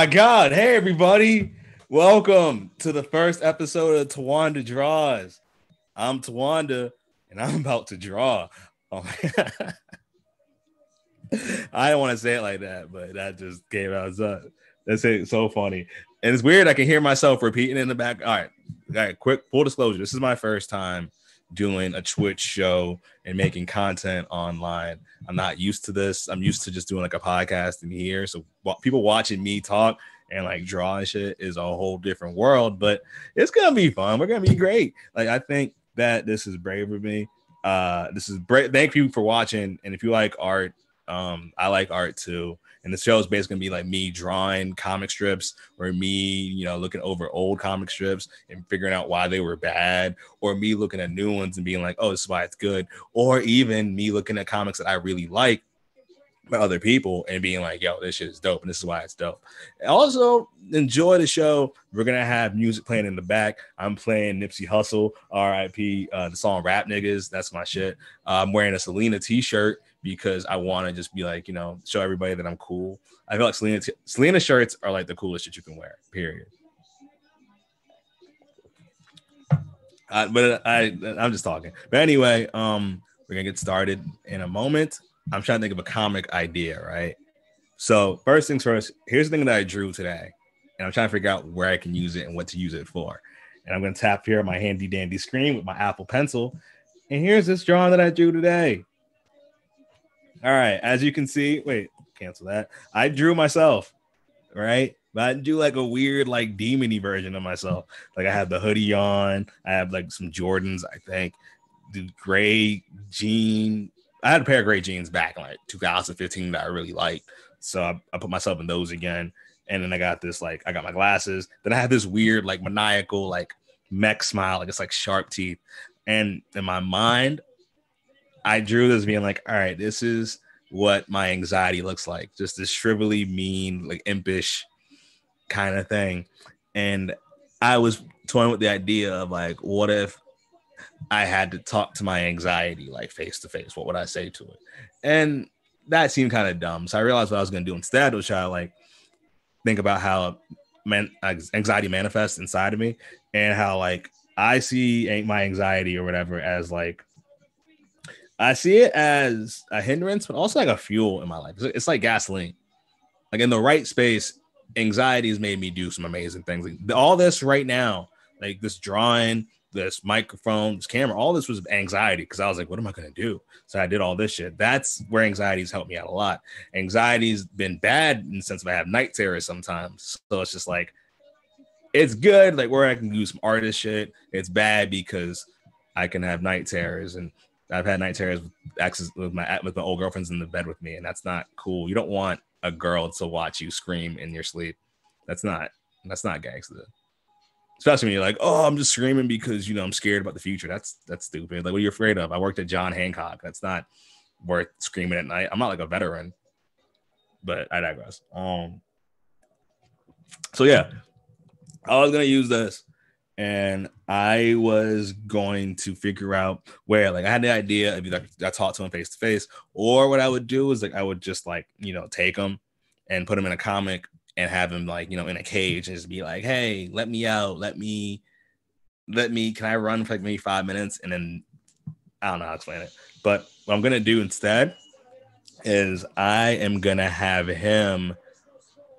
My God. Hey, everybody. Welcome to the first episode of Tawanda Draws. I'm Tawanda and I'm about to draw. Oh. I don't want to say it like that, but that just came out. That's it. So funny. And it's weird. I can hear myself repeating in the back. All right. All right. Quick full disclosure. This is my first time doing a Twitch show and making content online. I'm not used to this. I'm used to just doing like a podcast in here. So people watching me talk and like draw and shit is a whole different world, but it's gonna be fun. We're gonna be great. Like I think that this is brave of me. Uh this is brave. Thank you for watching. And if you like art, um, I like art too and the show is basically gonna be like me drawing comic strips or me you know looking over old comic strips and figuring out why they were bad or me looking at new ones and being like oh this is why it's good. Or even me looking at comics that i really like by other people and being like yo this shit is dope and this is why it's dope. Also enjoy the show. We're gonna have music playing in the back. I'm playing nipsey hussle rip uh, the song rap niggas. That's my shit. Uh, i'm wearing a selena t-shirt because I want to just be like, you know, show everybody that I'm cool. I feel like Selena Selena shirts are like the coolest shit you can wear. Period. But I I'm just talking. But anyway, um, we're gonna get started in a moment. I'm trying to think of a comic idea, right? So first things first. Here's the thing that I drew today, and I'm trying to figure out where I can use it and what to use it for. And I'm gonna tap here on my handy dandy screen with my Apple Pencil, and here's this drawing that I drew today. All right, as you can see, wait, cancel that. I drew myself, right? But I do like a weird, like demony version of myself. Like I have the hoodie on, I have like some Jordans, I think, the gray jean. I had a pair of gray jeans back in like 2015 that I really liked. So I, I put myself in those again. And then I got this, like, I got my glasses. Then I have this weird, like, maniacal, like, mech smile, like it's like sharp teeth. And in my mind, I drew this being like, all right, this is what my anxiety looks like. Just this shrivelly, mean, like impish kind of thing. And I was toying with the idea of like, what if I had to talk to my anxiety like face to face? What would I say to it? And that seemed kind of dumb. So I realized what I was going to do instead was try to like think about how man, anxiety manifests inside of me and how like I see my anxiety or whatever as like I see it as a hindrance, but also like a fuel in my life. It's, like gasoline. Like in the right space, anxiety has made me do some amazing things. Like all this right now, like this drawing, this microphone, this camera, all this was anxiety because I was like, what am I going to do? So I did all this shit. That's where anxiety's helped me out a lot. Anxiety's been bad in the sense of I have night terrors sometimes. So it's just like, it's good, like where I can do some artist shit. It's bad because I can have night terrors and I've had night terrors with with my with my old girlfriends in the bed with me, and that's not cool. You don't want a girl to watch you scream in your sleep. That's not that's not gangster. Especially when you're like, oh, I'm just screaming because you know I'm scared about the future. That's that's stupid. Like, what are you afraid of? I worked at John Hancock. That's not worth screaming at night. I'm not like a veteran, but I digress. Um. So yeah, I was gonna use this and I was going to figure out where, like, I had the idea of either I talked to him face to face, or what I would do is like I would just like you know take him and put him in a comic and have him like you know in a cage and just be like, hey, let me out, let me, let me, can I run for like maybe five minutes and then I don't know how to explain it, but what I'm gonna do instead is I am gonna have him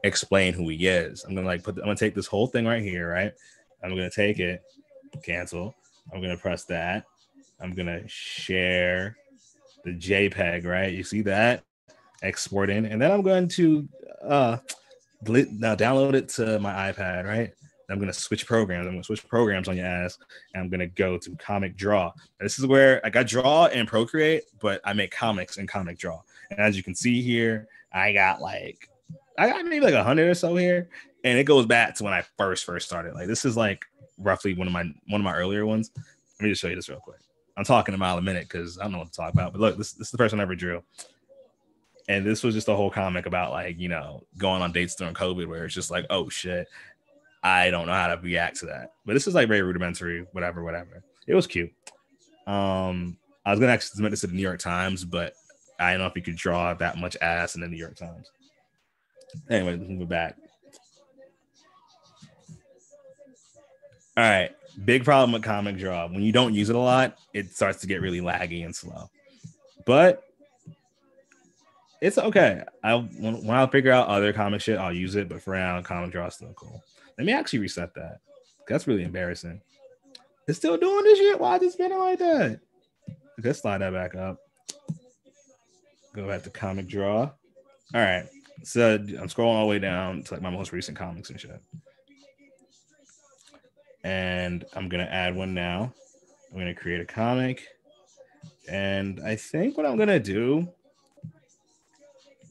explain who he is. I'm gonna like put, I'm gonna take this whole thing right here, right? I'm gonna take it, cancel. I'm gonna press that. I'm gonna share the JPEG, right? You see that? Export in, and then I'm going to uh now download it to my iPad, right? I'm gonna switch programs. I'm gonna switch programs on your ass, and I'm gonna go to Comic Draw. This is where I got Draw and Procreate, but I make comics in Comic Draw. And as you can see here, I got like I got maybe like a hundred or so here, and it goes back to when I first first started. Like this is like roughly one of my one of my earlier ones. Let me just show you this real quick. I'm talking a mile a minute because I don't know what to talk about. But look, this, this is the first one I ever drew. And this was just a whole comic about like, you know, going on dates during COVID where it's just like, oh shit, I don't know how to react to that. But this is like very rudimentary, whatever, whatever. It was cute. Um, I was gonna actually submit this to the New York Times, but I don't know if you could draw that much ass in the New York Times. Anyway, move back. All right. Big problem with comic draw. When you don't use it a lot, it starts to get really laggy and slow. But it's okay. I when, when I figure out other comic shit, I'll use it. But for now, comic draw is still cool. Let me actually reset that. That's really embarrassing. It's still doing this shit. Why is it spinning like that? Let's slide that back up. Go back to comic draw. All right. So I'm scrolling all the way down to like my most recent comics and shit. And I'm gonna add one now. I'm gonna create a comic. And I think what I'm gonna do,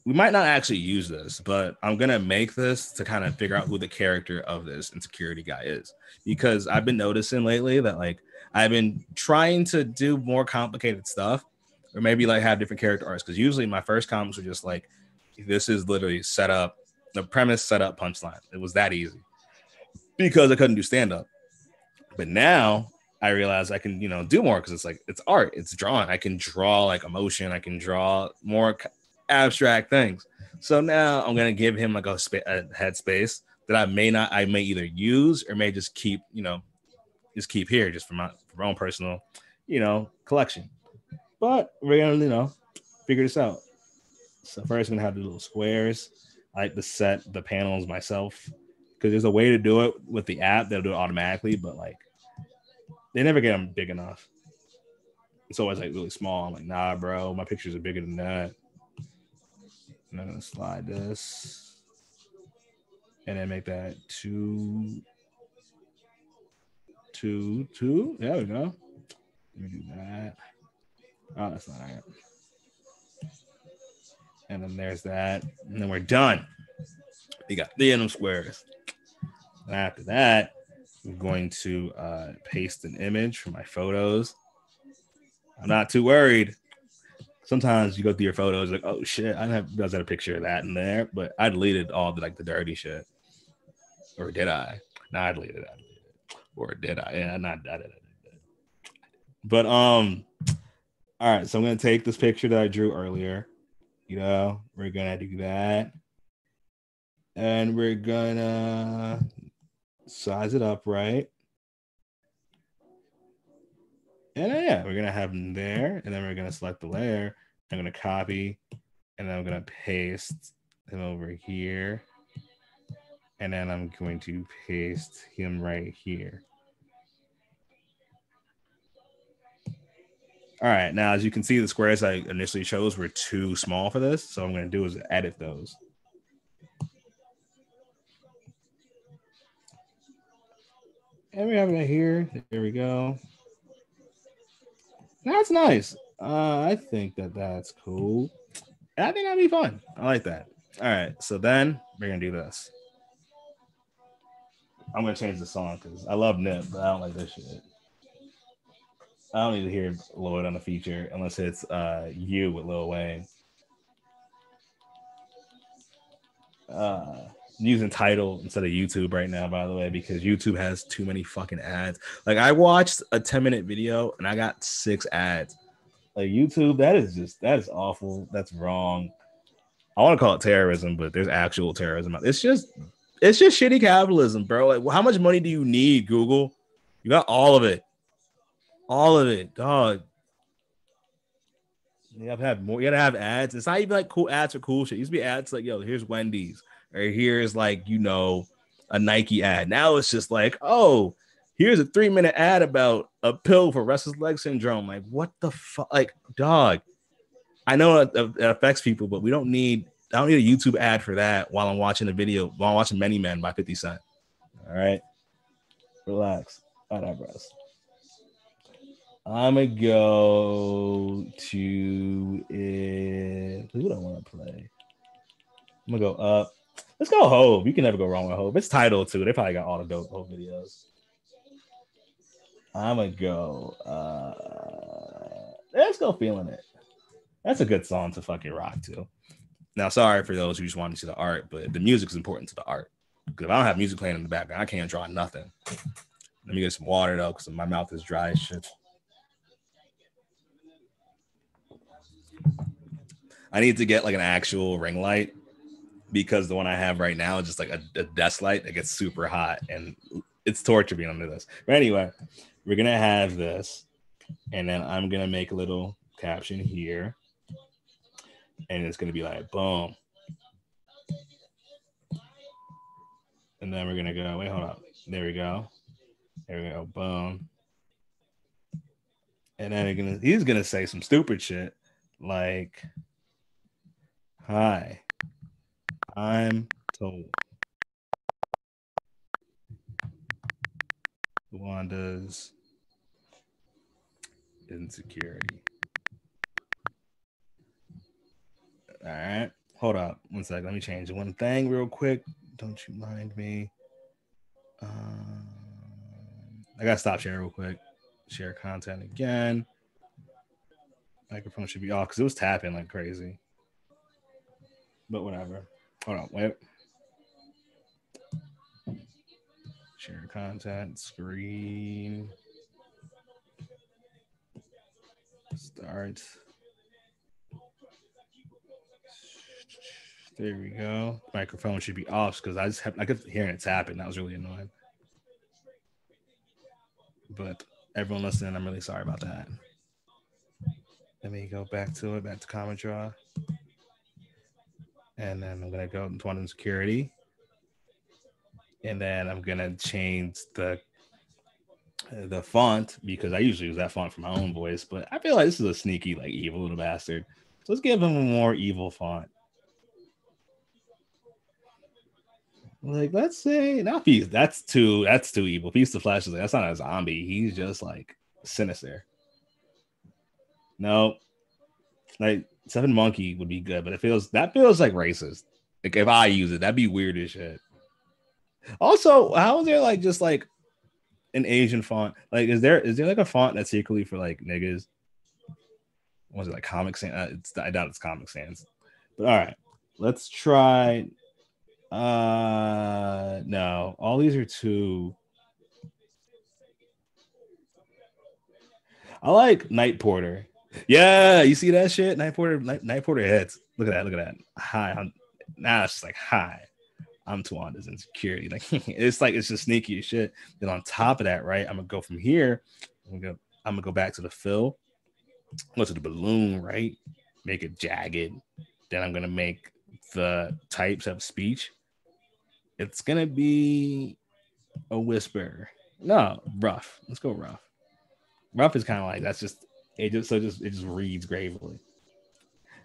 we might not actually use this, but I'm gonna make this to kind of figure out who the character of this insecurity guy is. Because I've been noticing lately that like I've been trying to do more complicated stuff, or maybe like have different character arcs. Because usually my first comics were just like, this is literally set up, the premise, set up, punchline. It was that easy because I couldn't do stand up. But now I realize I can, you know, do more because it's like it's art, it's drawn. I can draw like emotion, I can draw more abstract things. So now I'm gonna give him like a, spa- a headspace that I may not, I may either use or may just keep, you know, just keep here just for my, for my own personal, you know, collection. But we're gonna, you know, figure this out. So first, I'm gonna have the little squares. I like to set the panels myself because there's a way to do it with the app that'll do it automatically, but like they never get them big enough. It's always like really small. I'm like, nah, bro, my pictures are bigger than that. And I'm gonna slide this and then make that two, two, two. There we go. Let me do that. Oh, that's not right. And then there's that. And then we're done. We got the end of squares. And after that, I'm going to uh, paste an image for my photos. I'm not too worried. Sometimes you go through your photos like, oh shit, I have I a picture of that in there, but I deleted all the like the dirty shit. Or did I? No, I deleted it. Or did I? Yeah, not I did. But um, all right. So I'm gonna take this picture that I drew earlier. You know, we're gonna do that, and we're gonna size it up right. And then, yeah, we're gonna have them there, and then we're gonna select the layer. I'm gonna copy, and then I'm gonna paste him over here, and then I'm going to paste him right here. All right, now as you can see, the squares I initially chose were too small for this, so I'm gonna do is edit those. And we have it here. There we go. That's nice. Uh, I think that that's cool. I think that'd be fun. I like that. All right. So then we're gonna do this. I'm gonna change the song because I love Nip, but I don't like this shit. I don't need to hear Lloyd on the feature unless it's uh you with Lil Wayne. Uh using Tidal instead of YouTube right now, by the way, because YouTube has too many fucking ads. Like I watched a 10 minute video and I got six ads. Like YouTube, that is just that is awful. That's wrong. I want to call it terrorism, but there's actual terrorism. It's just it's just shitty capitalism, bro. Like how much money do you need, Google? You got all of it. All of it, dog. You have to have more. You gotta have ads. It's not even like cool ads for cool shit. It used to be ads like, yo, here's Wendy's or here's like you know a Nike ad. Now it's just like, oh, here's a three minute ad about a pill for restless leg syndrome. Like, what the fuck? Like, dog. I know it, it, affects people, but we don't need. I don't need a YouTube ad for that while I'm watching a video while I'm watching Many Men by 50 Cent. All right, relax. All right. I'm gonna go to it. Who do I want to play? I'm gonna go up. Let's go Hove. You can never go wrong with Hove. It's Tidal too. They probably got all the dope Hove videos. I'm gonna go. Uh, let's go feeling it. That's a good song to fucking rock to. Now, sorry for those who just want to see the art, but the music is important to the art. Because if I don't have music playing in the background, I can't draw nothing. Let me get some water though, because my mouth is dry as shit. I need to get like an actual ring light because the one I have right now is just like a, a desk light that gets super hot and it's torture being under this. But anyway, we're gonna have this, and then I'm gonna make a little caption here, and it's gonna be like boom. And then we're gonna go, wait, hold up. There we go. There we go. Boom. And then gonna, he's gonna say some stupid shit like, Hi, I'm told. Wanda's insecurity. All right. Hold up one sec. Let me change one thing real quick. Don't you mind me? Um, I gotta stop sharing real quick. Share content again. Microphone should be off because it was tapping like crazy. But whatever. Hold on, wait. Share content, screen. Start. There we go. Microphone should be off because I just have I kept hearing it tapping. That was really annoying. But everyone listening, I'm really sorry about that. Let me go back to it, back to Comic Draw. And then I'm gonna go into one in security and then I'm gonna change the the font because I usually use that font for my own voice, but I feel like this is a sneaky, like evil little bastard. So let's give him a more evil font. Like, let's say not Peace. That's too that's too evil. Peace of Flash is like that's not a zombie. He's just like sinister. No, like Seven Monkey would be good, but it feels that feels like racist. Like if I use it, that'd be weird as shit. Also, how is there like just like an Asian font? Like, is there is there like a font that's secretly for like niggas? Was it like Comic Sans? Uh, it's I doubt it's Comic Sans. But all right, let's try. Uh, no, all these are too. I like Night Porter. Yeah, you see that shit? Night Porter, Night, Night Porter hits. Look at that. Look at that. Hi. I'm, now it's just like hi. I'm Tawanda's insecurity. Like it's like it's just sneaky shit. Then on top of that, right? I'm gonna go from here. I'm gonna go, I'm gonna go back to the fill, go to the balloon, right? Make it jagged. Then I'm gonna make the types of speech. It's gonna be a whisper. No, rough. Let's go rough. Rough is kind of like that's just it just so just it just reads gravely.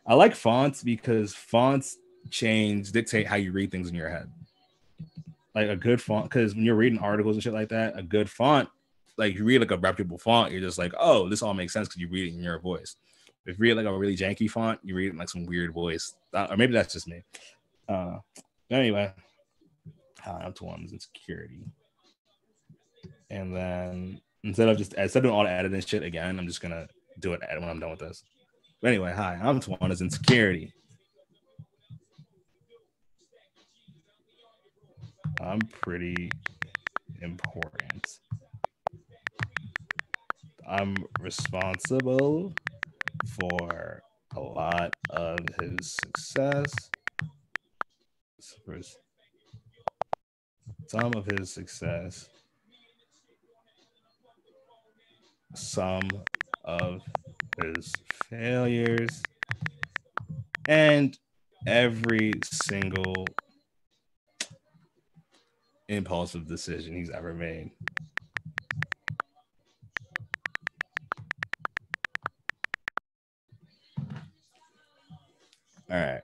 I like fonts because fonts change dictate how you read things in your head. Like a good font, because when you're reading articles and shit like that, a good font, like you read like a reputable font, you're just like, oh, this all makes sense because you read it in your voice. If you read like a really janky font, you read it in like some weird voice, uh, or maybe that's just me. Uh, anyway, hi, I'm Twan's insecurity, and then instead of just instead of doing all the editing shit again, I'm just gonna do it when I'm done with this. But anyway, hi, I'm Twan's insecurity. I'm pretty important. I'm responsible for a lot of his success. Some of his success. Some of his failures. And every single impulsive decision he's ever made. All right.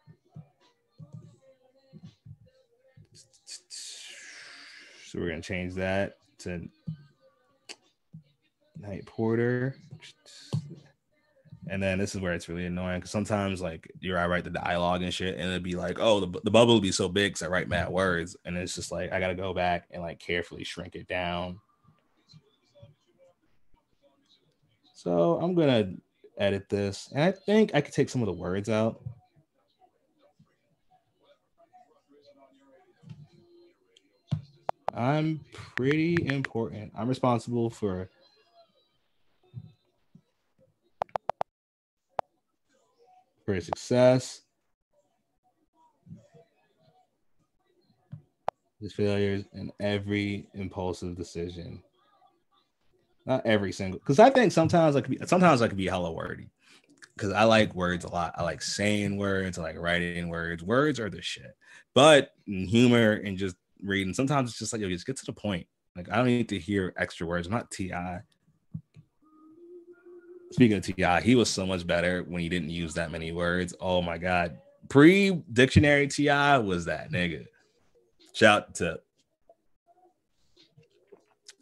So we're going to change that to Night Porter. And then this is where it's really annoying because sometimes like you're I write the dialogue and shit, and it'd be like, oh, the, the bubble will be so big because I write mad words, and it's just like I gotta go back and like carefully shrink it down. So I'm gonna edit this, and I think I could take some of the words out. I'm pretty important. I'm responsible for for success. His failures and every impulsive decision. Not every single, because I think sometimes I could be sometimes I could be hella wordy. Because I like words a lot. I like saying words, I like writing words. Words are the shit. But humor and just reading, sometimes it's just like, yo, just get to the point. Like I don't need to hear extra words. I'm not T.I. Speaking of T.I., he was so much better when he didn't use that many words. Oh my god. Pre dictionary T.I. was that nigga. Shout to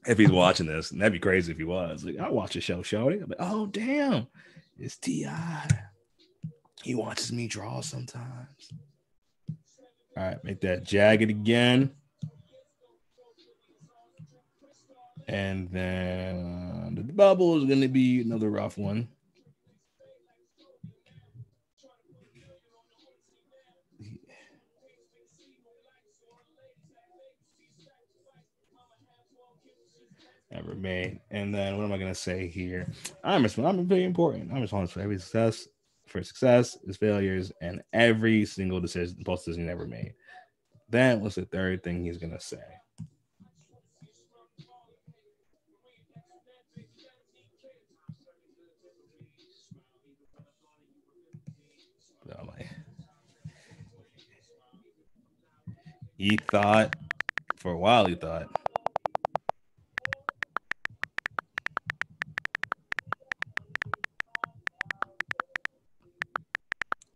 if he's watching this, and that'd be crazy if he was. Like, I watch a show, Shorty. I'm like, oh damn, it's T.I. He watches me draw sometimes. All right, make that jagged again. And then the bubble is going to be another rough one. Ever made. And then what am I going to say here? I'm responsible. I'm very important. I'm responsible for every success, for success, his failures, and every single decision, post decision made. Then what's the third thing he's going to say? He thought for a while he thought.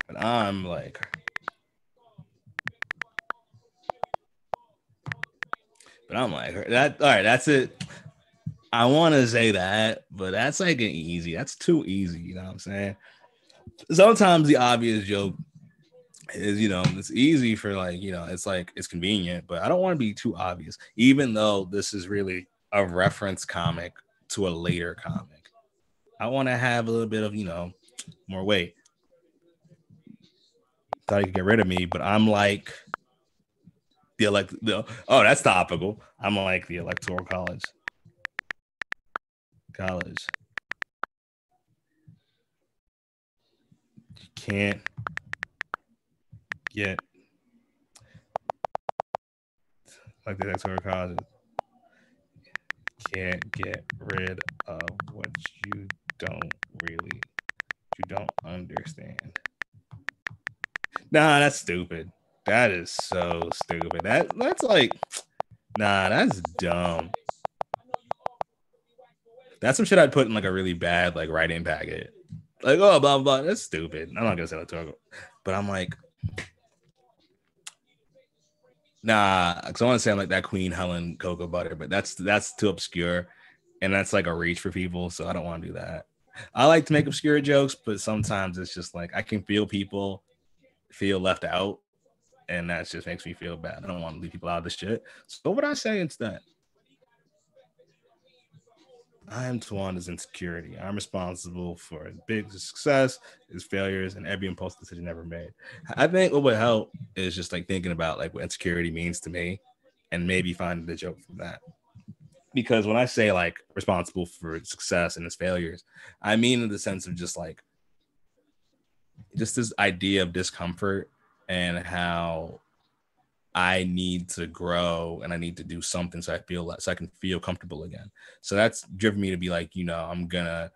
But i'm like but i'm like that all right that's it. I want to say that but that's like an easy that's too easy you know what i'm saying? Sometimes the obvious joke is you know it's easy for like you know it's like it's convenient but i don't want to be too obvious even though this is really a reference comic to a later comic. I want to have a little bit of you know more weight. Thought you could get rid of me but i'm like the elect the, oh that's topical. I'm like the electoral college. College. You can't get like the next causes can't get rid of what you don't really you don't understand. Nah, that's stupid. That is so stupid. That that's like nah, that's dumb. That's some shit I'd put in like a really bad like writing packet. Like, oh blah blah, blah. that's stupid. I'm not gonna say that to her. But I'm like, Nah, because I want to I'm like that Queen Helen cocoa butter, but that's that's too obscure, and that's like a reach for people. So I don't want to do that. I like to make obscure jokes, but sometimes it's just like I can feel people feel left out, and that just makes me feel bad. I don't want to leave people out of this shit. So what would I say instead? I am Tawanda's insecurity. I'm responsible for his big success, his failures, and every impulsive decision ever made. I think what would help is just like thinking about like what insecurity means to me and maybe finding the joke from that. Because when I say like responsible for success and his failures, I mean in the sense of just like just this idea of discomfort and how I need to grow and I need to do something so I feel like so I can feel comfortable again. So that's driven me to be like, you know, I'm gonna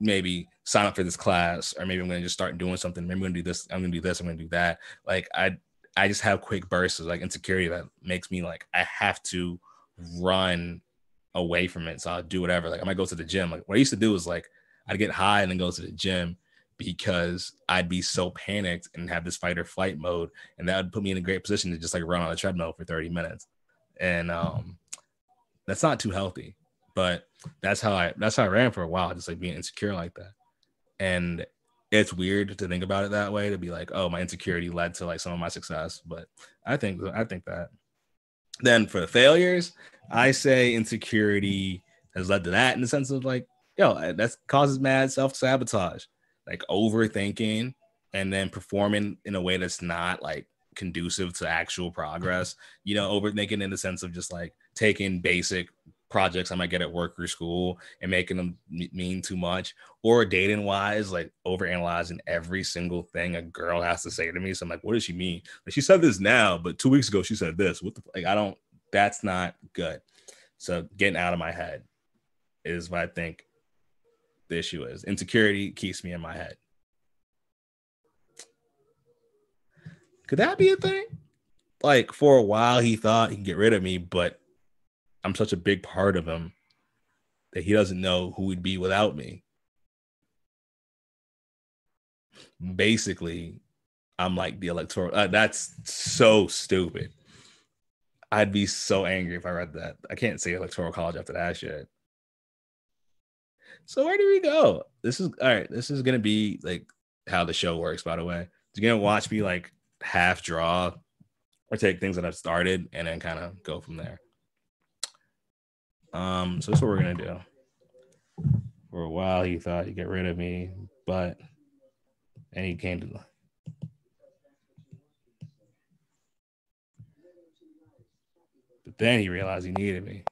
maybe sign up for this class, or maybe I'm gonna just start doing something. Maybe I'm gonna do this, I'm gonna do this, I'm gonna do that. Like I I just have quick bursts of like insecurity that makes me like I have to run away from it. So I'll do whatever. Like I might go to the gym. Like what I used to do is like I'd get high and then go to the gym because I'd be so panicked and have this fight or flight mode, and that would put me in a great position to just like run on a treadmill for 30 minutes, and um, that's not too healthy. But that's how I that's how I ran for a while, just like being insecure like that, and it's weird to think about it that way to be like, oh, my insecurity led to like some of my success, but I think I think that. Then for the failures, I say insecurity has led to that in the sense of like, yo, that causes mad self sabotage like overthinking and then performing in a way that's not like conducive to actual progress. You know, overthinking in the sense of just like taking basic projects I might get at work or school and making them mean too much, or dating wise, like overanalyzing every single thing a girl has to say to me. So I'm like, what does she mean? Like she said this now, but two weeks ago she said this. What the like? I don't. That's not good. So getting out of my head is what I think the issue is. Insecurity keeps me in my head. Could that be a thing? Like for a while, he thought he can get rid of me, but I'm such a big part of him that he doesn't know who he'd be without me. Basically, I'm like the electoral. Uh, that's so stupid. I'd be so angry if I read that. I can't say electoral college after that shit. So where do we go? This is all right. This is gonna be like how the show works. By the way, you're gonna watch me like half draw or take things that I've started and then kind of go from there. Um, so that's what we're gonna do. For a while, he thought he'd get rid of me, but and he came to the but then he realized he needed me.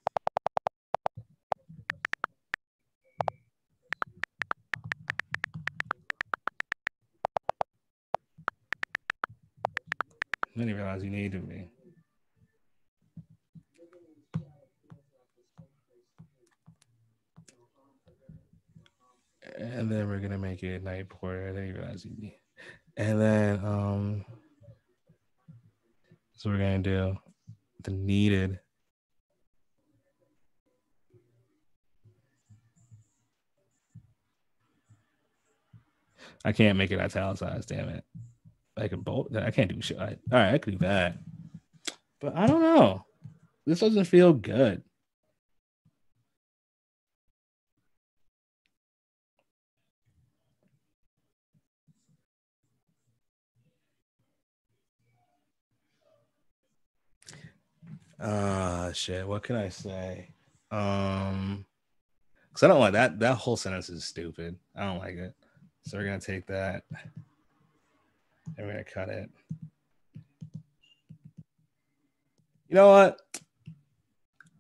Then he realized he needed me. And then we're gonna make it night porter. Then he realized he need. And then um so we're gonna do the needed. I can't make it italicized, damn it. I can bolt. I can't do shit. I, all right, I could do that, but I don't know. This doesn't feel good. Uh shit. What can I say? Um, because I don't like that. That whole sentence is stupid. I don't like it. So we're gonna take that. And we're gonna cut it. You know what?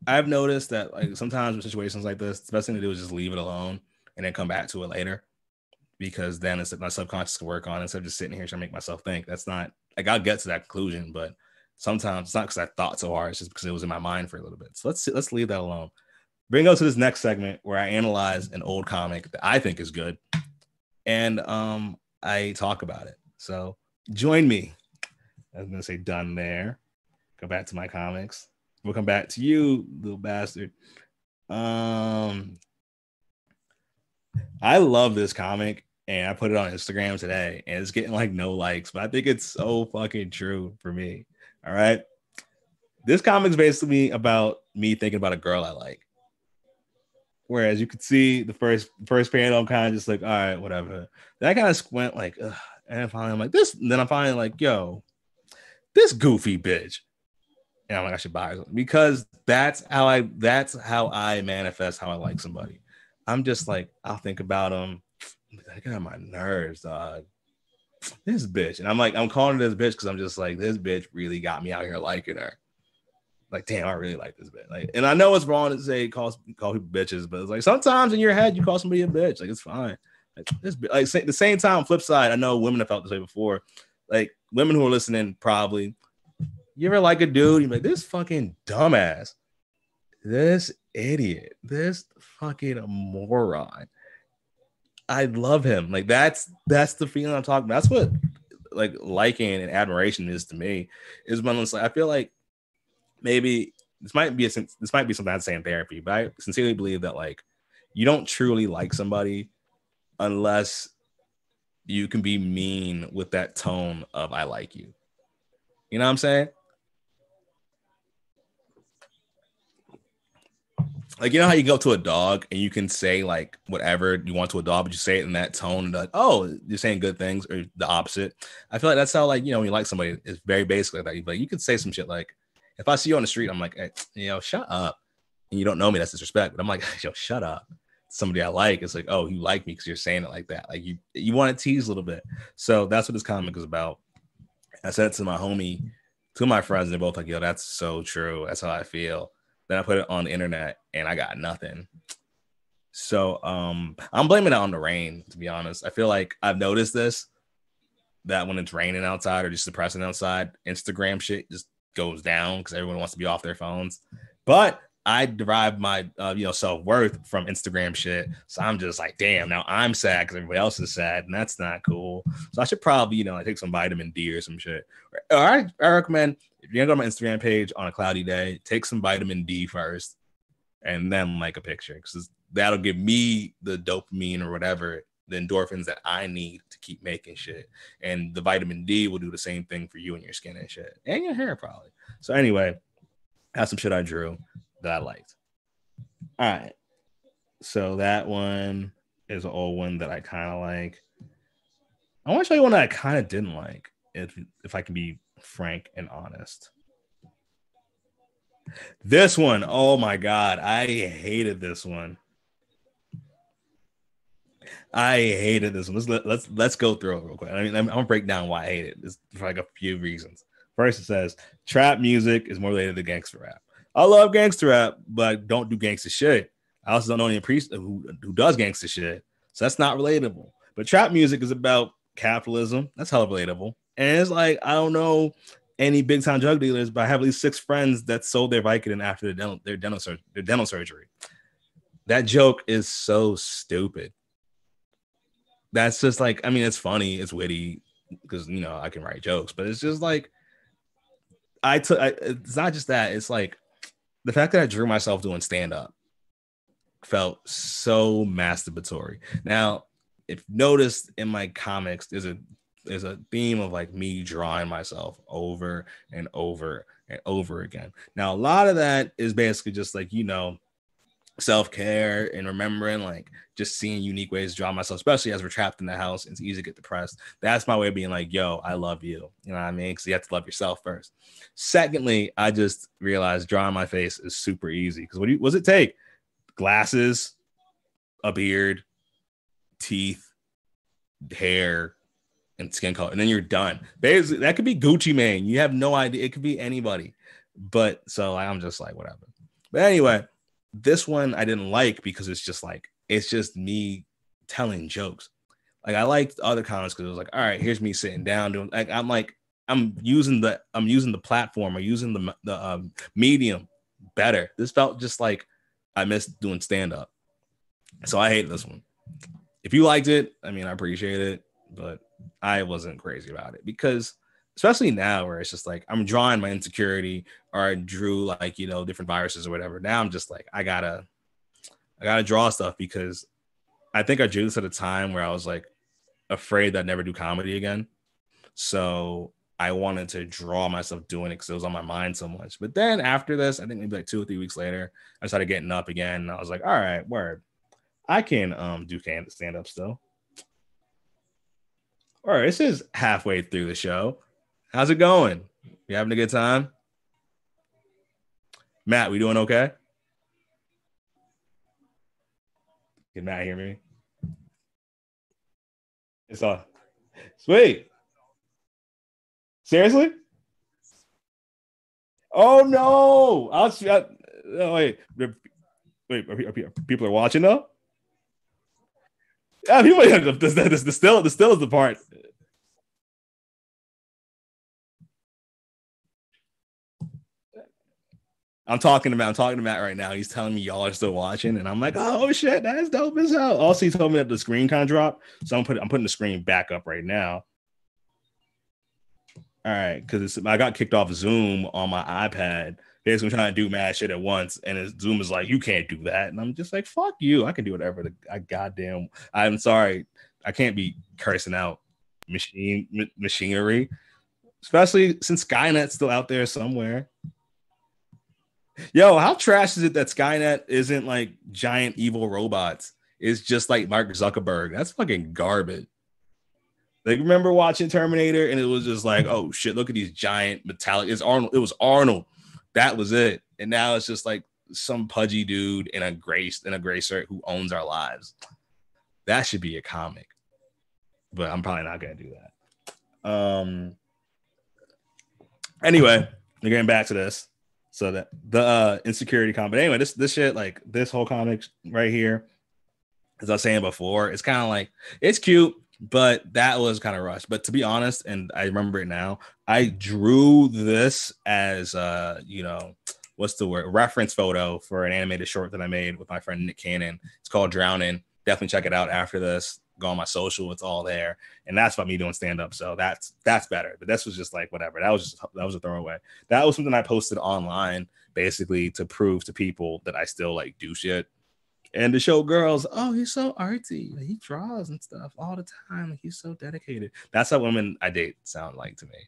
I've noticed that like sometimes with situations like this, the best thing to do is just leave it alone and then come back to it later. Because then it's my subconscious can work on instead of just sitting here trying to make myself think. That's not like I'll get to that conclusion, but sometimes it's not because I thought so hard, it's just because it was in my mind for a little bit. So let's let's leave that alone. Bring us to this next segment where I analyze an old comic that I think is good, and um, I talk about it. So join me. I was gonna say done there. Go back to my comics. We'll come back to you, little bastard. Um, I love this comic, and I put it on Instagram today, and it's getting like no likes, but I think it's so fucking true for me. All right, this comic's basically about me thinking about a girl I like. Whereas you could see the first first panel, I'm kind of just like, all right, whatever. Then I kind of squint like. And finally I'm like this. then I'm finally like, yo, this goofy bitch. And I'm like, I should buy her because that's how I that's how I manifest how I like somebody. I'm just like, I'll think about them. I got my nerves, dog. This bitch, and I'm like, I'm calling this bitch because I'm just like, this bitch really got me out here liking her like, damn, I really like this bitch. Like, and I know it's wrong to say call call people bitches, but it's like sometimes in your head you call somebody a bitch. Like, it's fine. This, like the same time. Flip side, I know women have felt this way before. Like women who are listening, probably. You ever like a dude? You're like, this fucking dumbass, this idiot, this fucking moron. I love him. Like that's that's the feeling I'm talking about. That's what like liking and admiration is to me. Is when it's like I feel like maybe this might be a this might be something I'd say in therapy, but I sincerely believe that like you don't truly like somebody unless you can be mean with that tone of I like you. You know what I'm saying? Like you know how you go to a dog and you can say like whatever you want to a dog, but you say it in that tone and like, oh, you're saying good things or the opposite. I feel like that's how like you know when you like somebody, it's very basic like that. But you could say some shit like, if I see you on the street, I'm like, eh, hey, you know, shut up. And you don't know me, that's disrespect. But I'm like, yo, shut up. Somebody I like, it's like, oh, you like me because you're saying it like that. Like you, you want to tease a little bit. So that's what this comic is about. I said it to my homie, to my friends, and they're both like, yo, that's so true. That's how I feel. Then I put it on the internet and I got nothing. So um I'm blaming it on the rain, to be honest. I feel like I've noticed this that when it's raining outside or just depressing outside, Instagram shit just goes down because everyone wants to be off their phones. But I derive my uh, you know self worth from Instagram shit, so I'm just like, damn. Now I'm sad because everybody else is sad, and that's not cool. So I should probably you know like take some vitamin D or some shit. All right, I recommend if you're gonna go to my Instagram page on a cloudy day, take some vitamin D first, and then like a picture because that'll give me the dopamine or whatever the endorphins that I need to keep making shit. And the vitamin D will do the same thing for you and your skin and shit. And your hair probably. So anyway, that's some shit I drew that I liked. All right. So that one is an old one that I kind of like. I want to show you one that I kind of didn't like, if if I can be frank and honest. This one, oh my god, I hated this one. I hated this one. Let's let, let's let's go through it real quick. I mean, I'm, I'm gonna break down why I hate it. It's for like a few reasons. First, it says trap music is more related to gangster rap. I love gangster rap, but don't do gangster shit. I also don't know any priest who, who does gangster shit, so that's not relatable. But trap music is about capitalism. That's hella relatable. And it's like I don't know any big time drug dealers, but I have at least six friends that sold their Vicodin after their dental, their dental, sur- their dental surgery. That joke is so stupid that's just like I mean it's funny, it's witty because you know I can write jokes, but it's just like I took. It's not just that. It's like the fact that I drew myself doing stand up felt so masturbatory. Now, if noticed in my comics, there's a there's a theme of like me drawing myself over and over and over again. Now, a lot of that is basically just like you know self care and remembering like just seeing unique ways to draw myself, especially as we're trapped in the house. It's easy to get depressed. That's my way of being like, yo, I love you. You know what I mean? Because you have to love yourself first. Secondly, I just realized drawing my face is super easy. Because what do you, what does it take? Glasses, a beard, teeth, hair, and skin color, and then you're done. Basically, that could be Gucci Mane. You have no idea. It could be anybody. But so I'm just like, whatever. But anyway, this one I didn't like because it's just like it's just me telling jokes. Like I liked other comments because it was like, all right, here's me sitting down doing like I'm like I'm using the I'm using the platform or using the the um, medium better. This felt just like I missed doing stand up, so I hate this one. If you liked it, I mean, I appreciate it, but I wasn't crazy about it because especially now where it's just like I'm drawing my insecurity or I drew like you know different viruses or whatever. Now I'm just like I gotta I gotta draw stuff because I think I drew this at a time where I was like afraid that I'd never do comedy again. So I wanted to draw myself doing it because it was on my mind so much. But then after this, I think maybe like two or three weeks later, I started getting up again. And I was like, all right, word. I can um do stand up still. All right, this is halfway through the show. How's it going? You having a good time? Matt, we doing okay? Can Matt hear me? It's all sweet. Seriously? Oh no! I'll I, oh, wait. Wait, are, are, people are watching though? Yeah, people. The, the, the, the still, the still is the part. I'm talking about I'm talking Matt right now. He's telling me y'all are still watching, and I'm like, oh shit, that's dope as hell. Also, he told me that the screen kind of dropped, so I'm putting I'm putting the screen back up right now. All right, because I got kicked off Zoom on my iPad. Basically, trying to do mad shit at once, and Zoom is like, you can't do that, and I'm just like, fuck you, I can do whatever. The, I goddamn, I'm sorry, I can't be cursing out machine machinery, especially since Skynet's still out there somewhere. Yo, how trash is it that Skynet isn't like giant evil robots? It's just like Mark Zuckerberg. That's fucking garbage. Like, remember watching Terminator and it was just like, oh shit, look at these giant metallic. It's Arnold. It was Arnold. That was it. And now it's just like some pudgy dude in a grace in a gray shirt who owns our lives. That should be a comic. But I'm probably not gonna do that. Um. Anyway, we're getting back to this. So that the uh, insecurity comic. But anyway, this this shit like this whole comic right here, as I was saying before, it's kind of like it's cute, but that was kind of rushed. But to be honest, and I remember it now, I drew this as uh, you know, what's the word reference photo for an animated short that I made with my friend Nick Cannon. It's called Drowning. Definitely check it out after this. Go on my social, it's all there. And that's about me doing stand up. So that's that's better. But this was just like whatever. That was just that was a throwaway. That was something I posted online basically to prove to people that I still like do shit and to show girls, oh, he's so artsy. He draws and stuff all the time. Like, he's so dedicated. That's how women I date sound like to me.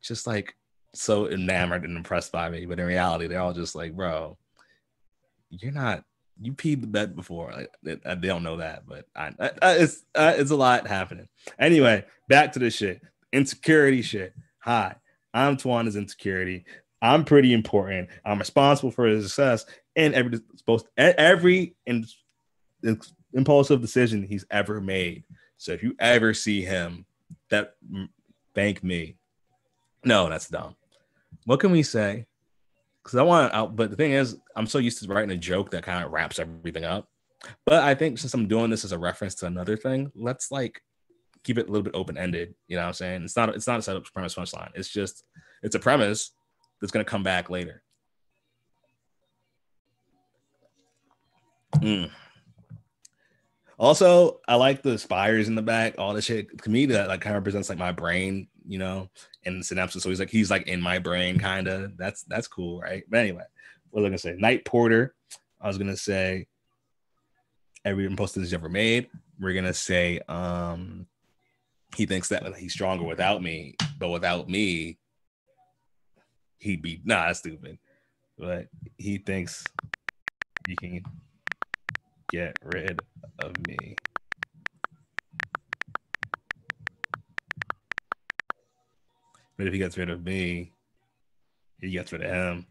Just like so enamored and impressed by me. But in reality, they're all just like, bro, you're not. You peed the bed before. Like they, they don't know that, but I, I, it's uh, it's a lot happening. Anyway, back to the shit. Insecurity shit. Hi, I'm Tawanda's insecurity. I'm pretty important. I'm responsible for his success and every supposed every in, impulsive decision he's ever made. So if you ever see him, that thank me. No, that's dumb. What can we say? Because I want out, but the thing is, I'm so used to writing a joke that kind of wraps everything up. But I think since I'm doing this as a reference to another thing, let's like keep it a little bit open ended. You know what I'm saying? It's not it's not a setup premise punchline. It's just it's a premise that's gonna come back later. Mm. Also, I like the spires in the back, all the shit. To me, that like kind of represents like my brain, you know, and synapses. So he's like he's like in my brain, kind of. That's that's cool, right? But anyway, what was I gonna say? Night Porter. I was gonna say every imposter he's ever made. We're gonna say um he thinks that he's stronger without me, but without me, he'd be nah that's stupid. But he thinks he can get rid of me. But if he gets rid of me, he gets rid of him.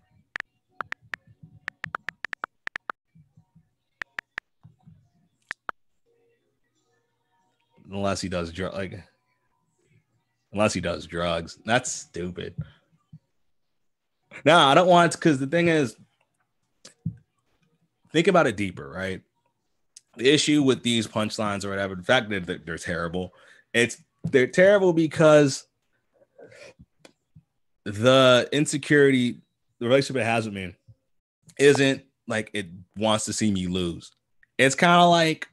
Unless he does drug like unless he does drugs. That's stupid. No, I don't want because the thing is, think about it deeper, right? the issue with these punchlines or whatever, the fact that they're terrible, it's they're terrible because the insecurity the relationship it has with me isn't like it wants to see me lose. It's kind of like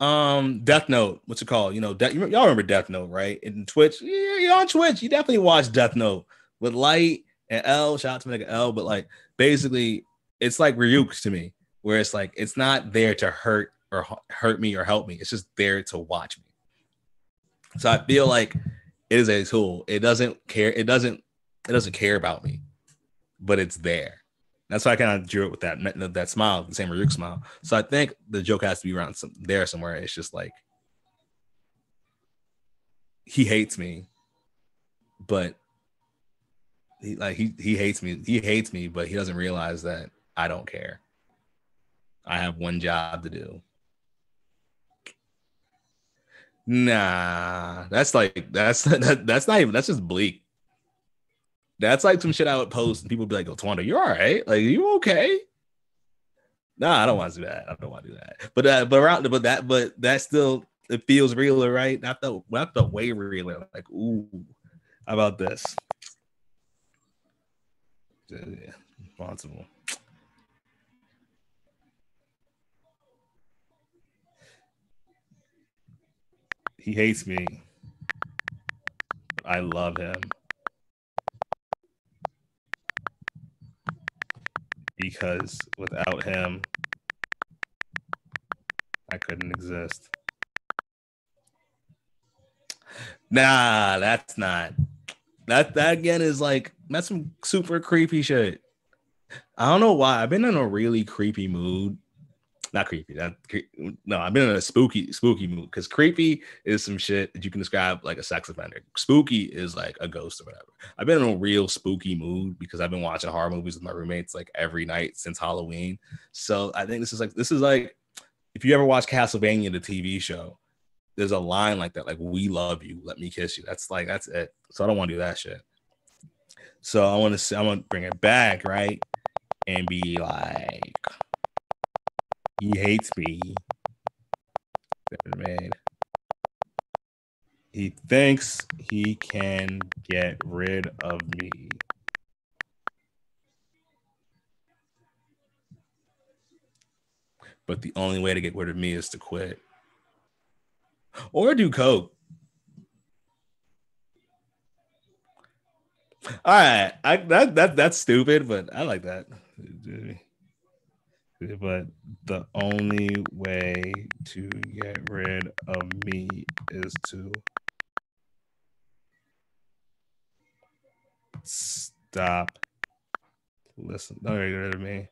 um Death Note. What's it called? You know, De- y'all remember Death Note, right? In Twitch, yeah, you're on Twitch. You definitely watch Death Note with Light and L. Shout out to Mega L, but like basically, it's like Ryuk to me, where it's like it's not there to hurt or hurt me or help me. It's just there to watch me. So I feel like it is a tool. It doesn't care. It doesn't. It doesn't care about me, but it's there. That's why I kind of drew it with that that smile, the same Ryuk smile. So I think the joke has to be around some there somewhere. It's just like he hates me, but he like he he hates me. He hates me, but he doesn't realize that I don't care. I have one job to do, Nah, that's like that's that, that's not even that's just bleak. That's like some shit I would post and people would be like, "Oh, Twanda, you're all right. Like, you okay?" Nah, I don't want to do that. I don't want to do that. But uh, but around but that but that still it feels realer, right? I felt I felt way realer. Like, ooh, how about this? Yeah, responsible. He hates me. I love him. Because without him, I couldn't exist. Nah, that's not. That that again is like that's some super creepy shit. I don't know why. I've been in a really creepy mood not creepy. No, I've been in a spooky, spooky mood because creepy is some shit that you can describe like a sex offender. Spooky is like a ghost or whatever. I've been in a real spooky mood because I've been watching horror movies with my roommates like every night since Halloween. So I think this is like this is like if you ever watch Castlevania, the TV show, there's a line like that, like "We love you, let me kiss you." That's like that's it. So I don't want to do that shit. So I want to say I want to bring it back, right? and be like, he hates me. Man, he thinks he can get rid of me. But the only way to get rid of me is to quit or do coke. All right, I that that that's stupid, but I like that. But the only way to get rid of me is to stop. Listen, don't oh, get rid of me.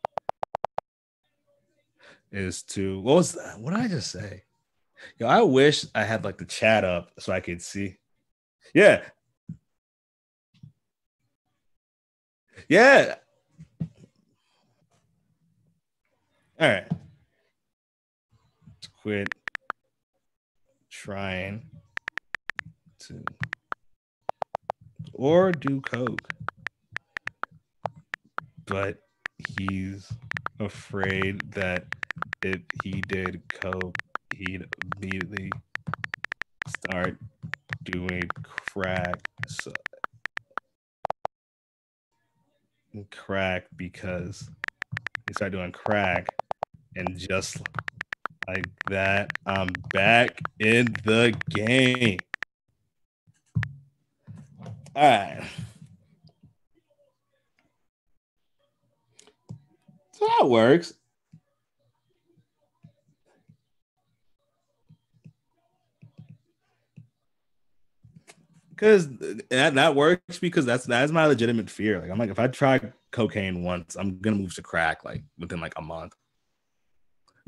Is to what was that? What did I just say? Yo, I wish I had like the chat up so I could see. Yeah. Yeah. All right. Let's quit trying to or do coke. But he's afraid that if he did coke, he'd immediately start doing crack. So, crack because he started doing crack and just like that, I'm back in the game. All right. So that works. Because that, that works because that's that's my legitimate fear. Like I'm like, if I try cocaine once, I'm gonna move to crack like within like a month.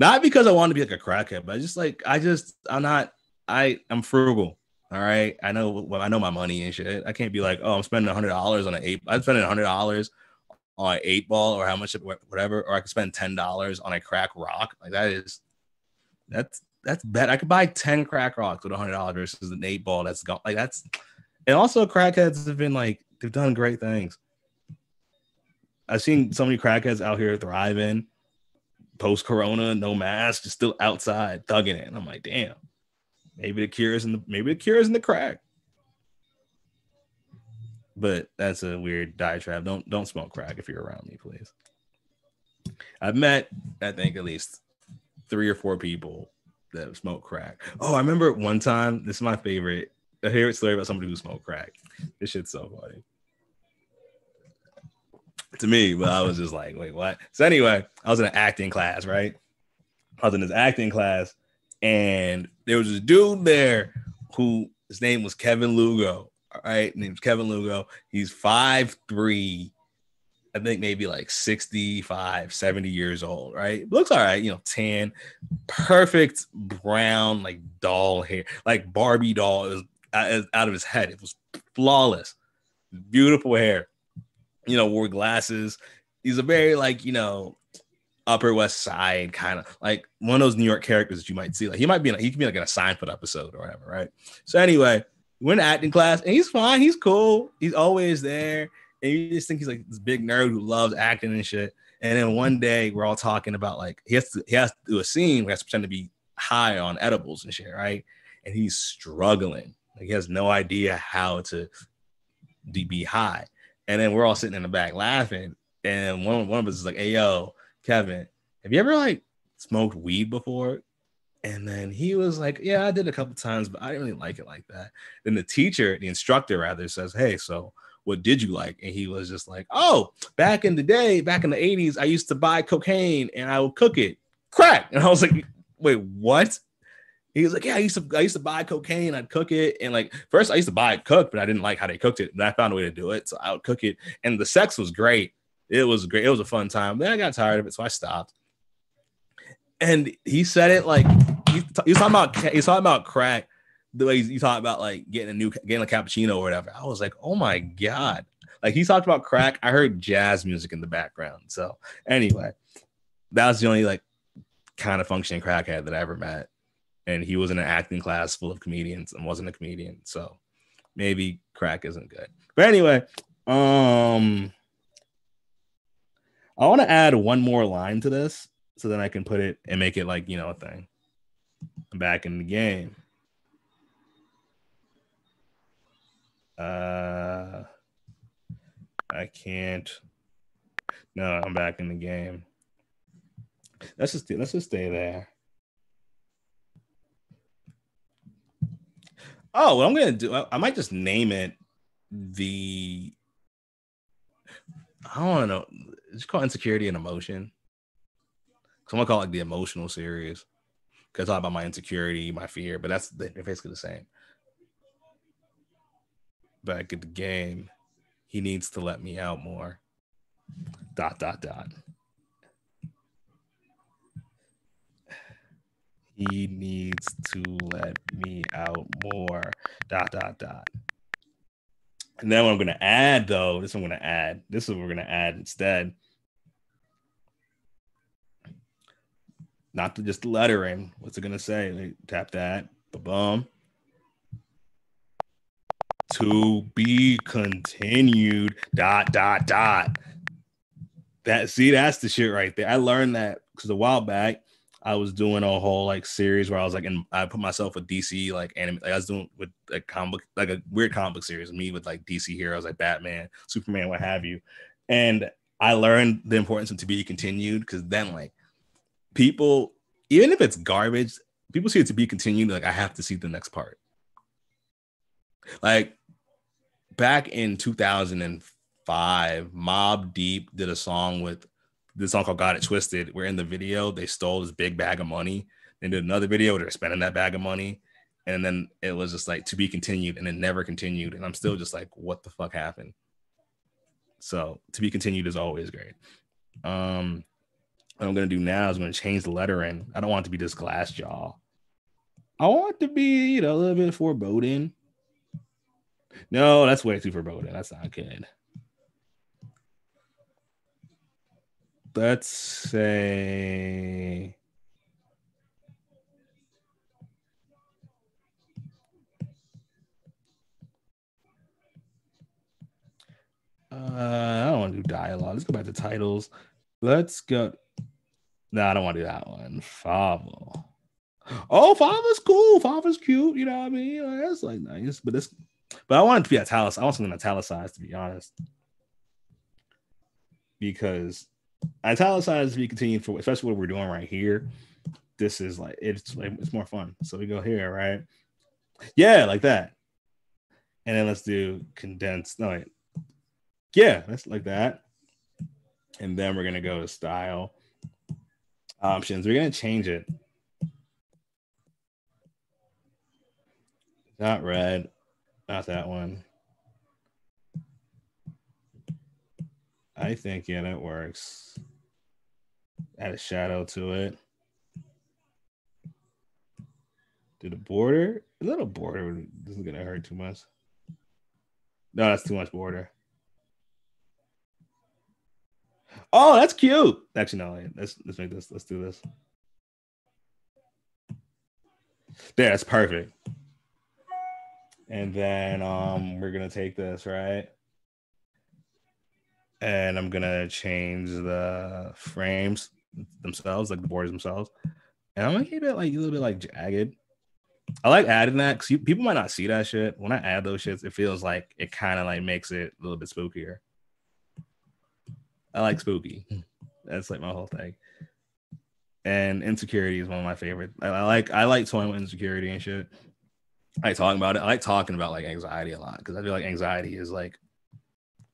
Not because I want to be like a crackhead, but I just like I just I'm not I I'm frugal. All right, I know well, I know my money and shit. I can't be like, oh, I'm spending hundred dollars on an eight. I'm spending hundred dollars on an eight ball or how much whatever, or I could spend ten dollars on a crack rock. Like that is that's that's bad. I could buy ten crack rocks with hundred dollars versus an eight ball that's gone. Like that's and also, crackheads have been like they've done great things. I've seen so many crackheads out here thriving post corona, no mask, just still outside thugging it. And I'm like, damn, maybe the cure is in the maybe the cure is in the crack. But that's a weird diatribe. Don't don't smoke crack if you're around me, please. I've met, I think, at least three or four people that smoke crack. Oh, I remember one time. This is my favorite I hear a story about somebody who smoked crack. This shit's so funny to me, but I was just like, wait, what? So anyway, I was in an acting class, right? I was in this acting class, and there was this dude there who his name was Kevin Lugo. All right, name's Kevin Lugo. He's five three, I think maybe like 65, 70 years old, right? Looks all right, you know, tan, perfect brown, like doll hair, like Barbie doll. It was uh, out of his head. It was flawless, beautiful hair. You know, wore glasses. He's a very like you know Upper West Side kind of like one of those New York characters that you might see. Like he might be, like, he could be like in a Seinfeld episode or whatever, right? So anyway, we went to acting class and he's fine. He's cool. He's always there, and you just think he's like this big nerd who loves acting and shit. And then one day we're all talking about like he has to he has to do a scene where he has to pretend to be high on edibles and shit, right? And he's struggling. Like he has no idea how to be high. And then we're all sitting in the back laughing. And one, one of us is like, hey, yo, Kevin, have you ever like smoked weed before? And then he was like, yeah, I did a couple times, but I didn't really like it like that. Then the teacher, the instructor rather, says, hey, so what did you like? And he was just like, oh, back in the day, back in the 80s, I used to buy cocaine and I would cook it crack. And I was like, wait, what? He was like, yeah, I used to I used to buy cocaine, I'd cook it, and like first I used to buy it cooked, but I didn't like how they cooked it, and I found a way to do it, so I would cook it, and the sex was great. It was great. It was a fun time. Then I got tired of it, so I stopped. And he said it like he, he was talking about he was talking about crack, the way you talk about like getting a new getting a cappuccino or whatever. I was like, oh my god, like he talked about crack. I heard jazz music in the background. So anyway, that was the only like kind of functioning crackhead that I ever met and he was in an acting class full of comedians and wasn't a comedian. So maybe crack isn't good. But anyway, um I want to add one more line to this so then I can put it and make it like, you know, a thing. I'm back in the game. Uh, I can't. No, I'm back in the game. Let's just let's just stay there. Oh, what I'm gonna do, I, I might just name it the. I don't know. It's called insecurity and emotion. So I'm gonna call it like the emotional series because it's all about my insecurity, my fear, but that's they're basically the same. Back at the game, he needs to let me out more. Dot dot dot. He needs to let me out more. Dot dot dot. And then what I'm gonna add though, this I'm gonna add. This is what we're gonna add instead. Not to just the lettering. What's it gonna say? Like, tap that. Boom. To be continued. Dot dot dot. That see, that's the shit right there. I learned that because a while back I was doing a whole like series where I was like, and I put myself with DC like anime. Like I was doing with a comic, like a weird comic book series. Me with like DC heroes like Batman, Superman, what have you. And I learned the importance of to be continued because then like people, even if it's garbage, people see it to be continued. Like I have to see the next part. Like back in 2005, Mobb Deep did a song with this song called Got It Twisted, where in the video they stole this big bag of money. They did another video where they're spending that bag of money. And then it was just like to be continued and it never continued. And I'm still just like, what the fuck happened? So to be continued is always great. Um, what I'm gonna do now is I'm gonna change the lettering. I don't want it to be this glass jaw. I want it to be, you know, a little bit foreboding. No, that's way too foreboding. That's not good. Let's say uh, I don't want to do dialogue. Let's go back to titles. Let's go. No, I don't want to do that one. Father. Oh, father's cool. Father's cute. You know what I mean? Like, that's like nice, but this, but I want it to be italicized. I want something italicized, to be honest, because italicized to be continued for especially what we're doing right here. This is like it's like it's more fun. So we go here, right? Yeah, like that. And then let's do condensed. No, wait. Yeah, that's like that. And then we're gonna go to style options. We're gonna change it. Not red, not that one. I think yeah, that works. Add a shadow to it. Do the border? A little border isn't gonna hurt too much. No, that's too much border. Oh, that's cute. Actually, no. Let's let's make this. Let's do this. There, that's perfect. And then um, we're gonna take this right and I'm gonna change the frames themselves, like the boards themselves, and I'm gonna keep it like a little bit like jagged. I like adding that because people might not see that shit. When I add those shits, it feels like it kind of like makes it a little bit spookier. I like spooky. That's like my whole thing. And insecurity is one of my favorite. I, I like I like toying with insecurity and shit. I like talking about it. I like talking about like anxiety a lot because I feel like anxiety is like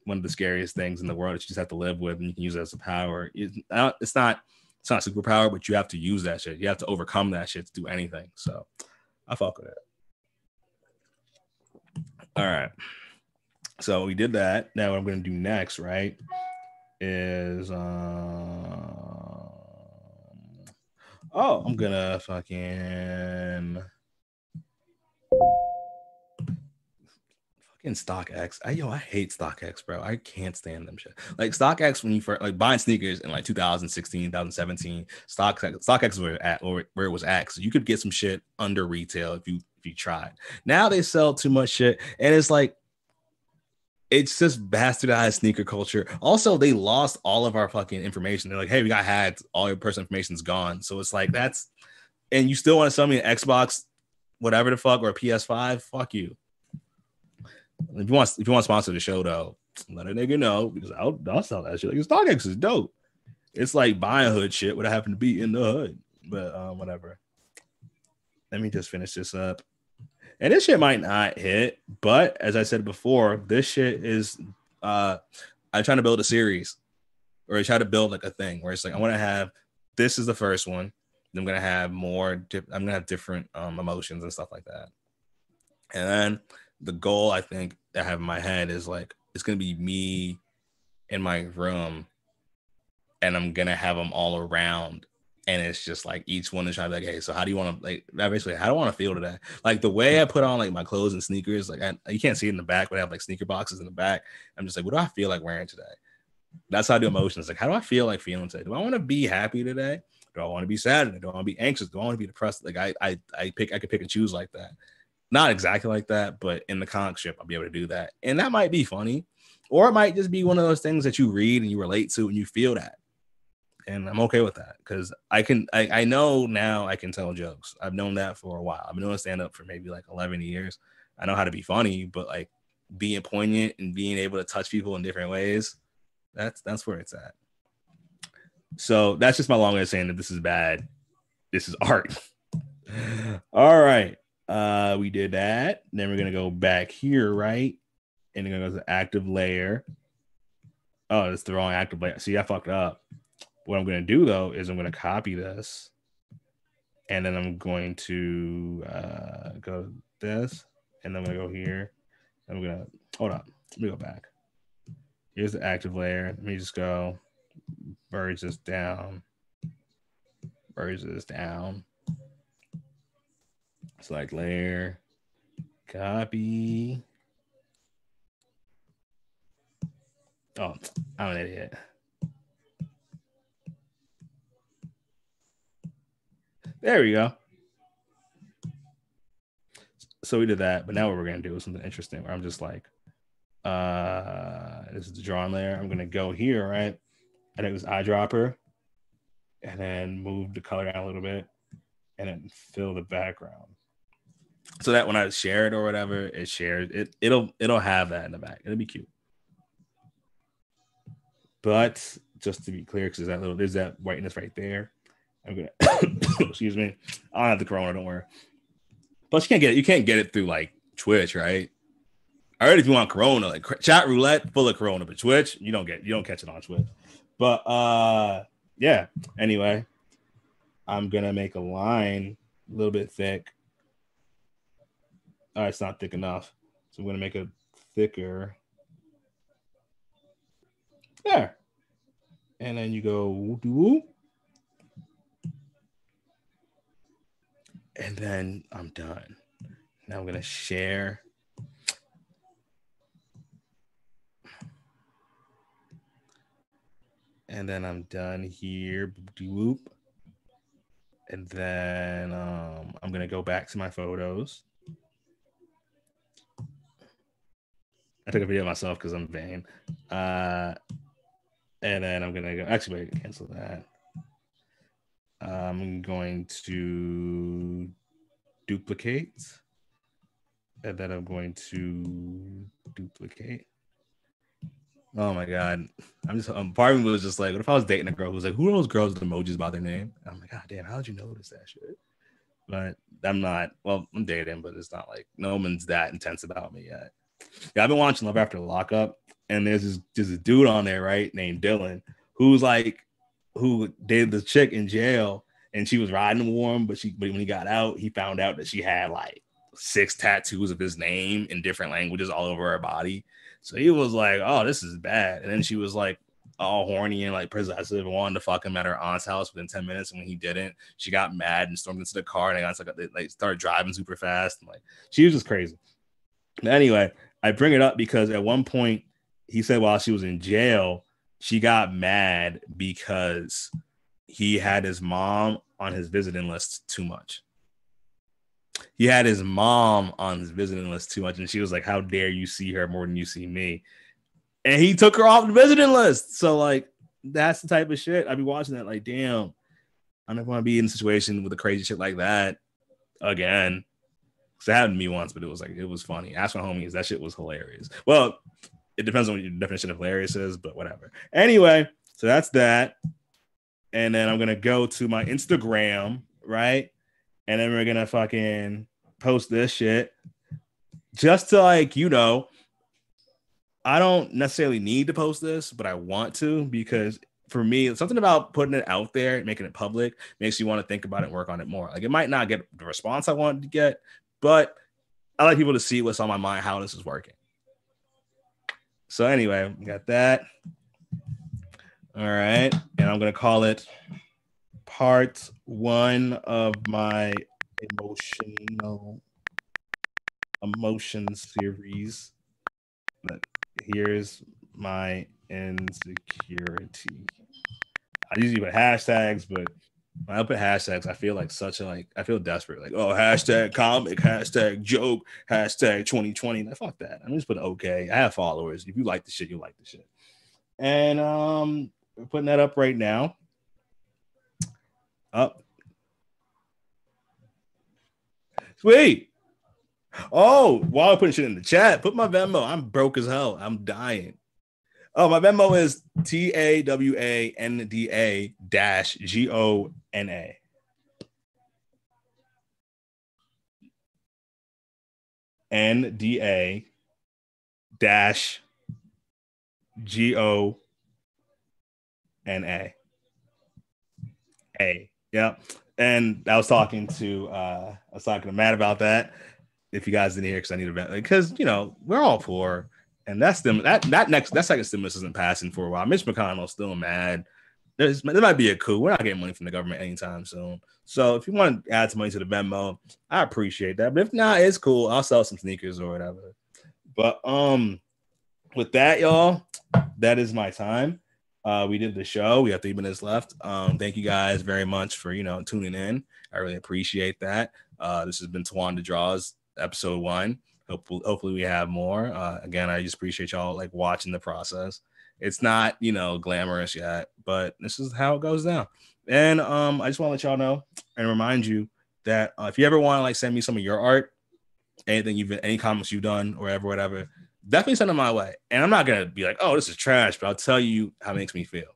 one of the scariest things in the world that you just have to live with and you can use it as a power. It's not it's not superpower, but you have to use that shit. You have to overcome that shit to do anything. So I fuck with it. All right. So we did that. Now what I'm gonna do next, right? Is um oh I'm gonna fucking in StockX. I yo, I hate StockX, bro. I can't stand them shit. Like StockX when you first like buying sneakers in like 2016, 2017, StockX, StockX is where at or where it was at. So you could get some shit under retail if you if you tried. Now they sell too much shit, and it's like it's just bastardized sneaker culture. Also, they lost all of our fucking information. They're like, hey, we got hacked. All your personal information's gone. So it's like that's, and you still want to sell me an Xbox, whatever the fuck, or a PS5? Fuck you. If you want, if you want to sponsor the show though, let a nigga know because I'll, I'll sell that shit. Like StockX is dope. It's like buying hood shit would I happen to be in the hood, but um, whatever. Let me just finish this up. And this shit might not hit, but as I said before, this shit is uh I'm trying to build a series or I try to build like a thing where it's like I want to have this is the first one. I'm gonna have more. I'm gonna have different um, emotions and stuff like that. And then the goal I think I have in my head is like it's gonna be me in my room, and I'm gonna have them all around and it's just like each one is trying to be like, hey, so how do you want to like basically how do I want to feel today? Like the way I put on like my clothes and sneakers, like I, you can't see it in the back, but I have like sneaker boxes in the back. I'm just like, what do I feel like wearing today? That's how I do emotions. Like, how do I feel like feeling today? Do I want to be happy today? Do I want to be sad? Do I want to be anxious? Do I want to be depressed? Like I I I pick I could pick and choose like that. Not exactly like that, but in the comic strip, I'll be able to do that. And that might be funny. Or it might just be one of those things that you read and you relate to and you feel that and I'm okay with that because I can I, I know now I can tell jokes. I've known that for a while. I've been doing stand up for maybe like 11 years. I know how to be funny, but like being poignant and being able to touch people in different ways, that's that's where it's at. So that's just my long way of saying that this is bad. This is art. All right. Uh we did that. Then we're gonna go back here, right? And gonna go to active layer. Oh, it's the wrong active layer. See, I fucked up. What I'm to do though is I'm to copy this and then I'm going to uh, go this and I'm to go here. I'm to hold on. Let me go back. Here's the active layer. Let me just go merge this down, merge this down. Select layer, copy. Oh, I'm an idiot. There we go. So we did that, but now what we're gonna do is something interesting where I'm just like, uh, this is the drawing layer. I'm gonna go here, right? I think was eyedropper, and then move the color down a little bit, and then fill the background. So that when I share it or whatever, it shares it. It'll it'll have that in the back. It'll be cute. But just to be clear, because that little there's that whiteness right there. I'm gonna excuse me. I don't have the corona, don't worry. Plus, you can't get it. You can't get it through like Twitch, right? I heard if you want Corona, like chat roulette full of Corona, but Twitch, you don't get you don't catch it on Twitch. But uh yeah. Anyway, I'm gonna make a line a little bit thick. All right, it's not thick enough, so I'm gonna make it thicker. There, and then you go whoop and then I'm done. Now I'm gonna share. And then I'm done here. And then um, I'm gonna go back to my photos. I took a video of myself because I'm vain. Uh, and then I'm gonna go. Actually, wait, cancel that. I'm going to duplicate. And then I'm going to duplicate. Oh my god. I'm just um, part of me was just like, what if I was dating a girl who's like, who are those girls with emojis by their name? And I'm like, god damn, how did you notice that shit? But I'm not, well, I'm dating, but it's not like no one's that intense about me yet. Yeah, I've been watching Love After Lockup, and there's this dude on there, right, named Dylan, who's like who dated the chick in jail and she was riding warm, but she but when he got out, he found out that she had like six tattoos of his name in different languages all over her body. So he was like, "Oh, this is bad." And then she was like all horny and like possessive and wanted to fuck him at her aunt's house within 10 minutes. And when he didn't, she got mad and stormed into the car and they got like they, like started driving super fast. And like she was just crazy. But anyway, I bring it up because at one point he said while she was in jail, she got mad because he had his mom on his visiting list too much. he had his mom on his visiting list too much, and she was like, "How dare you see her more than you see me?" And he took her off the visiting list. So like, that's the type of shit I'd be watching that. Like, damn, I don't want to be in a situation with a crazy shit like that again. It happened to me once, but it was like it was funny. Ask my homies, that shit was hilarious. Well, it depends on what your definition of hilarious is, but whatever. Anyway, so that's that. And then I'm gonna go to my Instagram, right? And then we're gonna fucking post this shit just to like, you know, I don't necessarily need to post this, but I want to because for me, something about putting it out there, making it public, makes you want to think about it and work on it more. Like it might not get the response I wanted to get, but I like people to see what's on my mind, how this is working. So anyway, got that. All right, and I'm gonna call it part one of my emotional emotion series. But here's my insecurity. I usually put hashtags, but when I put hashtags, I feel like such a like I feel desperate. Like, oh, hashtag comic, hashtag joke, hashtag 2020. Like, fuck that. I'm just put okay. I have followers. If you like the shit, you like the shit. And um we're putting that up right now. Up. Sweet. Oh, while I'm putting shit in the chat, put my Venmo. I'm broke as hell. I'm dying. Oh, my Venmo is T A W A N D A dash G O N A. N D A dash G O N A. A. Yep. And I was talking to uh I was talking to Matt about that. If you guys didn't hear, because I need to because you know we're all poor and that's them. That that next that second stimulus isn't passing for a while. Mitch McConnell's still mad. There's, there might be a coup. We're not getting money from the government anytime soon. So if you want to add some money to the Venmo, I appreciate that. But if not, it's cool. I'll sell some sneakers or whatever. But um, with that, y'all, that is my time. Uh, we did the show. We have three minutes left. Um, thank you guys very much for you know tuning in. I really appreciate that. Uh, this has been Tawanda Draws, episode one. Hopefully, hopefully we have more. Uh, again, I just appreciate y'all like watching the process. It's not you know glamorous yet, but this is how it goes down. And um, I just want to let y'all know and remind you that uh, if you ever want to like send me some of your art, anything you've any comments you've done or whatever, whatever, definitely send them my way. And I'm not gonna be like, oh, this is trash, but I'll tell you how it makes me feel.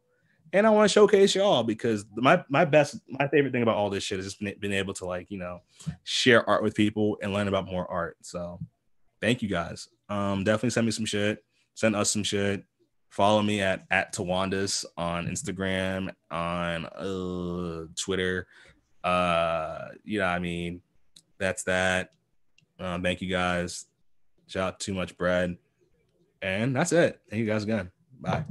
And I want to showcase y'all because my my best my favorite thing about all this shit is just been, being able to like you know share art with people and learn about more art. So thank you guys. Um, definitely send me some shit. Send us some shit. Follow me at at Tawandas on Instagram, on uh, Twitter. Uh, you know, I mean, that's that. Um, thank you guys. Shout out too much bread, and that's it. Thank you guys again. Bye.